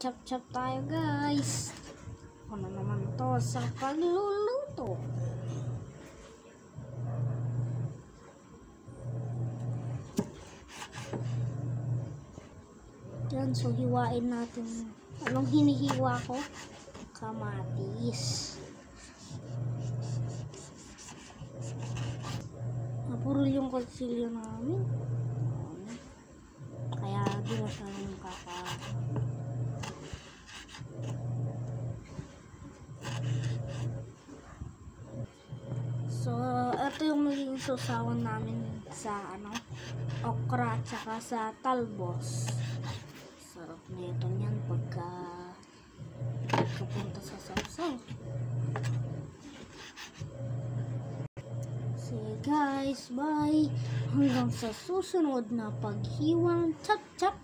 Mag-chop-chop tayo guys. Ano naman to sa pagluluto. Yan, so hiwain natin. Anong hinihiwa ko? Kamatis. Napurol yung kutsilyo namin. So, ito yung magiging susawan namin sa ano, okra at saka sa talbos. Sarap nito niyan pagka pagkapunta sa sausaw. Sige guys, bye! Hanggang sa susunod na paghiwang chap-chap